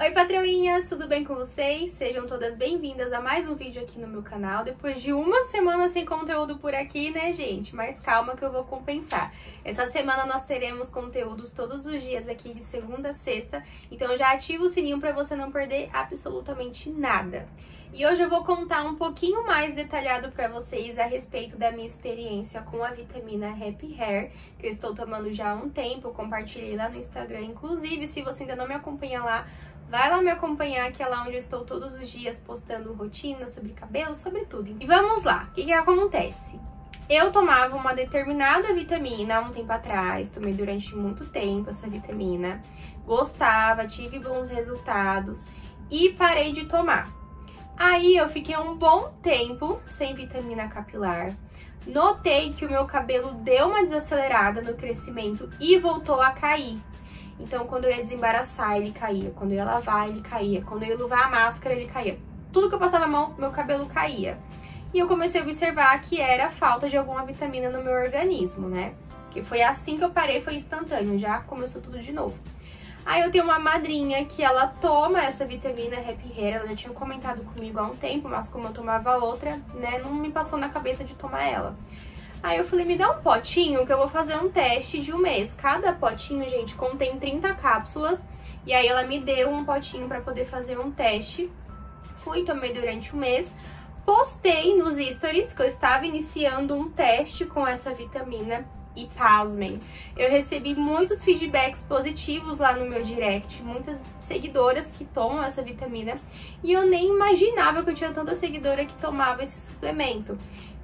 Oi patroinhas, tudo bem com vocês? Sejam todas bem-vindas a mais um vídeo aqui no meu canal. Depois de uma semana sem conteúdo por aqui, né gente? Mas calma que eu vou compensar. Essa semana nós teremos conteúdos todos os dias aqui de segunda a sexta, então já ativa o sininho para você não perder absolutamente nada. E hoje eu vou contar um pouquinho mais detalhado para vocês a respeito da minha experiência com a vitamina Happy Hair, que eu estou tomando já há um tempo, compartilhei lá no Instagram. Inclusive, se você ainda não me acompanha lá, Vai lá me acompanhar, que é lá onde eu estou todos os dias postando rotina sobre cabelo, sobre tudo. E vamos lá, o que, que acontece? Eu tomava uma determinada vitamina há um tempo atrás, tomei durante muito tempo essa vitamina, gostava, tive bons resultados e parei de tomar. Aí eu fiquei um bom tempo sem vitamina capilar. Notei que o meu cabelo deu uma desacelerada no crescimento e voltou a cair. Então, quando eu ia desembaraçar, ele caía. Quando eu ia lavar, ele caía. Quando eu ia luvar a máscara, ele caía. Tudo que eu passava a mão, meu cabelo caía. E eu comecei a observar que era falta de alguma vitamina no meu organismo, né? Que foi assim que eu parei, foi instantâneo, já começou tudo de novo. Aí eu tenho uma madrinha que ela toma essa vitamina Happy Hair, ela já tinha comentado comigo há um tempo, mas como eu tomava outra, né, não me passou na cabeça de tomar ela. Aí eu falei, me dá um potinho que eu vou fazer um teste de um mês. Cada potinho, gente, contém 30 cápsulas. E aí ela me deu um potinho para poder fazer um teste. Fui, tomei durante um mês. Postei nos stories que eu estava iniciando um teste com essa vitamina e pasmem, eu recebi muitos feedbacks positivos lá no meu direct, muitas seguidoras que tomam essa vitamina e eu nem imaginava que eu tinha tanta seguidora que tomava esse suplemento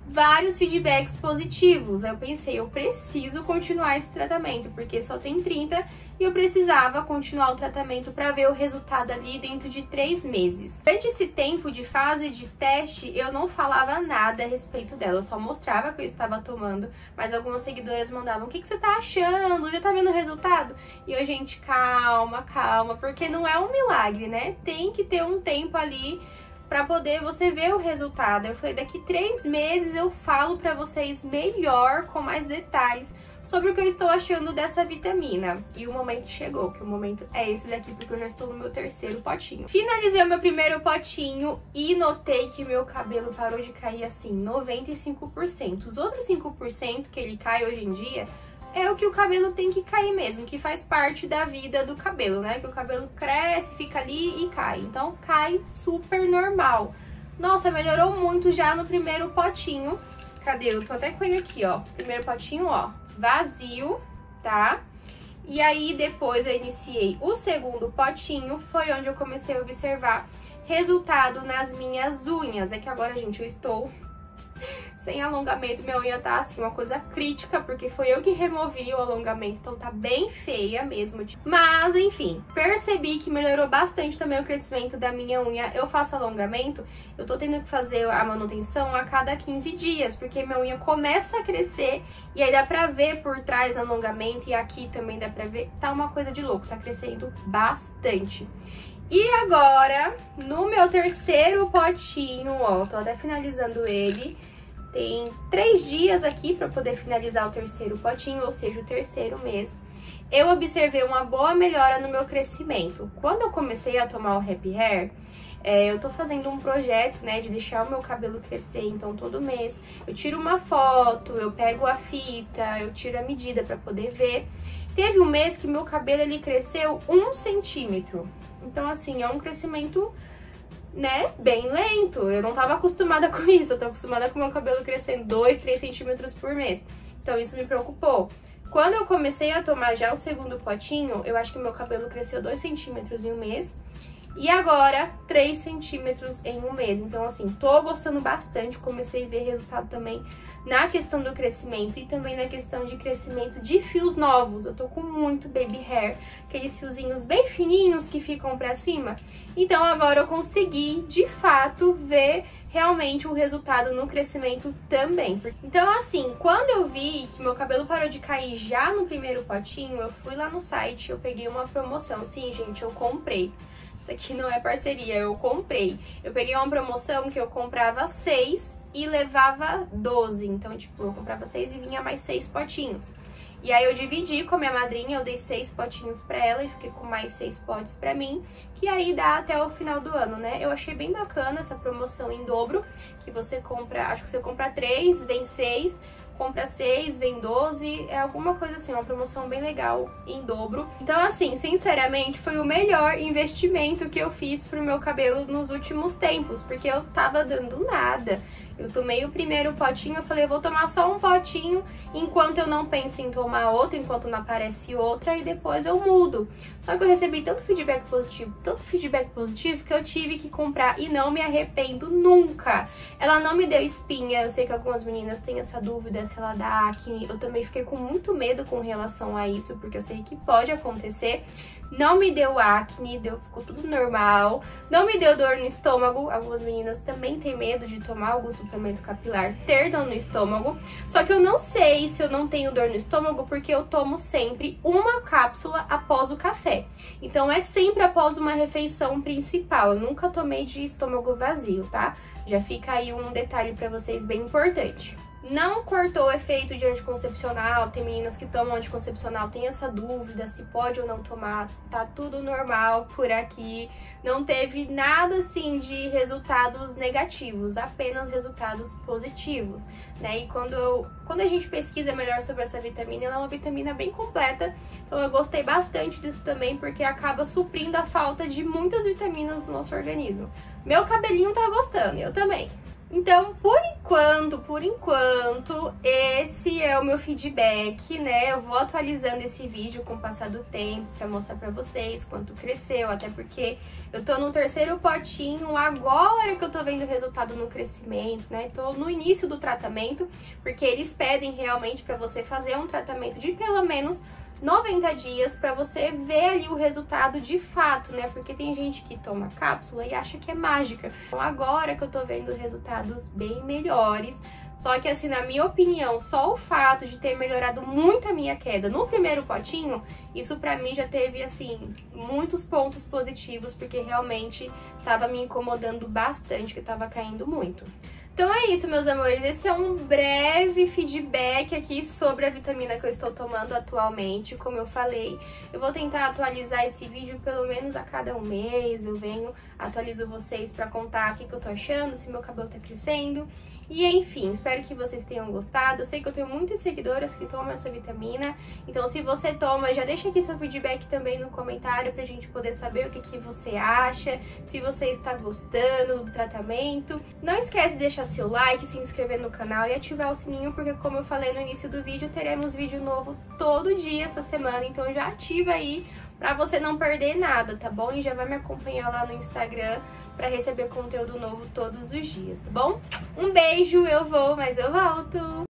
vários feedbacks positivos. Eu pensei, eu preciso continuar esse tratamento, porque só tem 30 e eu precisava continuar o tratamento para ver o resultado ali dentro de três meses. Durante esse tempo de fase de teste, eu não falava nada a respeito dela, eu só mostrava que eu estava tomando, mas algumas seguidoras mandavam: O que, que você tá achando? Já tá vendo o resultado? E eu, gente, calma, calma, porque não é um milagre, né? Tem que ter um tempo ali para poder você ver o resultado. Eu falei, daqui três meses eu falo para vocês melhor, com mais detalhes, sobre o que eu estou achando dessa vitamina. E o momento chegou, que o momento é esse daqui, porque eu já estou no meu terceiro potinho. Finalizei o meu primeiro potinho e notei que meu cabelo parou de cair assim, 95%. Os outros 5% que ele cai hoje em dia é o que o cabelo tem que cair mesmo, que faz parte da vida do cabelo, né? Que o cabelo cresce, fica ali e cai. Então cai super normal. Nossa, melhorou muito já no primeiro potinho. Cadê? Eu tô até com ele aqui, ó. Primeiro potinho, ó, vazio, tá? E aí depois eu iniciei o segundo potinho, foi onde eu comecei a observar resultado nas minhas unhas. É que agora, gente, eu estou sem alongamento, minha unha tá assim, uma coisa crítica, porque foi eu que removi o alongamento, então tá bem feia mesmo. Mas, enfim, percebi que melhorou bastante também o crescimento da minha unha. Eu faço alongamento, eu tô tendo que fazer a manutenção a cada 15 dias, porque minha unha começa a crescer e aí dá pra ver por trás o alongamento e aqui também dá pra ver. Tá uma coisa de louco, tá crescendo bastante. E agora, no meu terceiro potinho, ó, tô até finalizando ele, tem três dias aqui para poder finalizar o terceiro potinho, ou seja, o terceiro mês. Eu observei uma boa melhora no meu crescimento. Quando eu comecei a tomar o Happy Hair, é, eu tô fazendo um projeto, né, de deixar o meu cabelo crescer, então todo mês eu tiro uma foto, eu pego a fita, eu tiro a medida para poder ver. Teve um mês que meu cabelo ele cresceu um centímetro. Então, assim, é um crescimento, né, bem lento. Eu não tava acostumada com isso. Eu tô acostumada com meu cabelo crescendo 2, 3 centímetros por mês. Então, isso me preocupou. Quando eu comecei a tomar já o segundo potinho, eu acho que meu cabelo cresceu 2 centímetros em um mês. E agora, 3 centímetros em um mês. Então, assim, tô gostando bastante. Comecei a ver resultado também na questão do crescimento e também na questão de crescimento de fios novos. Eu tô com muito baby hair, aqueles fiozinhos bem fininhos que ficam pra cima. Então, agora eu consegui, de fato, ver realmente o resultado no crescimento também. Então, assim, quando eu vi que meu cabelo parou de cair já no primeiro potinho, eu fui lá no site, eu peguei uma promoção. Sim, gente, eu comprei. Isso aqui não é parceria, eu comprei. Eu peguei uma promoção que eu comprava seis e levava 12. Então, tipo, eu comprava seis e vinha mais seis potinhos. E aí eu dividi com a minha madrinha, eu dei seis potinhos pra ela e fiquei com mais seis potes pra mim, que aí dá até o final do ano, né? Eu achei bem bacana essa promoção em dobro, que você compra, acho que você compra três, vem seis, compra 6, vem 12, é alguma coisa assim, uma promoção bem legal em dobro. Então, assim, sinceramente, foi o melhor investimento que eu fiz pro meu cabelo nos últimos tempos, porque eu tava dando nada. Eu tomei o primeiro potinho, eu falei, eu vou tomar só um potinho enquanto eu não penso em tomar outro, enquanto não aparece outra, e depois eu mudo. Só que eu recebi tanto feedback positivo, tanto feedback positivo, que eu tive que comprar e não me arrependo nunca. Ela não me deu espinha, eu sei que algumas meninas têm essa dúvida se ela dá acne. Eu também fiquei com muito medo com relação a isso, porque eu sei que pode acontecer. Não me deu acne, deu, ficou tudo normal. Não me deu dor no estômago. Algumas meninas também têm medo de tomar algum suplemento capilar, ter dor no estômago. Só que eu não sei se eu não tenho dor no estômago porque eu tomo sempre uma cápsula após o café. Então é sempre após uma refeição principal. Eu nunca tomei de estômago vazio, tá? Já fica aí um detalhe para vocês bem importante. Não cortou o efeito de anticoncepcional, tem meninas que tomam anticoncepcional, tem essa dúvida se pode ou não tomar, tá tudo normal por aqui. Não teve nada assim de resultados negativos, apenas resultados positivos, né? E quando, eu, quando a gente pesquisa melhor sobre essa vitamina, ela é uma vitamina bem completa, então eu gostei bastante disso também, porque acaba suprindo a falta de muitas vitaminas no nosso organismo. Meu cabelinho tá gostando, eu também. Então, por enquanto, por enquanto, esse é o meu feedback, né? Eu vou atualizando esse vídeo com o passar do tempo pra mostrar pra vocês quanto cresceu, até porque eu tô no terceiro potinho agora que eu tô vendo resultado no crescimento, né? Tô no início do tratamento, porque eles pedem realmente pra você fazer um tratamento de pelo menos 90 dias para você ver ali o resultado de fato, né? Porque tem gente que toma cápsula e acha que é mágica. Então agora que eu tô vendo resultados bem melhores, só que assim, na minha opinião, só o fato de ter melhorado muito a minha queda no primeiro potinho, isso pra mim já teve assim muitos pontos positivos, porque realmente tava me incomodando bastante, que tava caindo muito. Então é isso, meus amores. Esse é um breve feedback aqui sobre a vitamina que eu estou tomando atualmente. Como eu falei, eu vou tentar atualizar esse vídeo pelo menos a cada um mês. Eu venho, atualizo vocês para contar o que, que eu tô achando, se meu cabelo tá crescendo. E enfim, espero que vocês tenham gostado. Eu sei que eu tenho muitas seguidoras que tomam essa vitamina. Então, se você toma, já deixa aqui seu feedback também no comentário pra gente poder saber o que, que você acha, se você está gostando do tratamento. Não esquece de deixar seu like, se inscrever no canal e ativar o sininho, porque como eu falei no início do vídeo, teremos vídeo novo todo dia essa semana. Então já ativa aí pra você não perder nada, tá bom? E já vai me acompanhar lá no Instagram para receber conteúdo novo todos os dias, tá bom? Um beijo, eu vou, mas eu volto!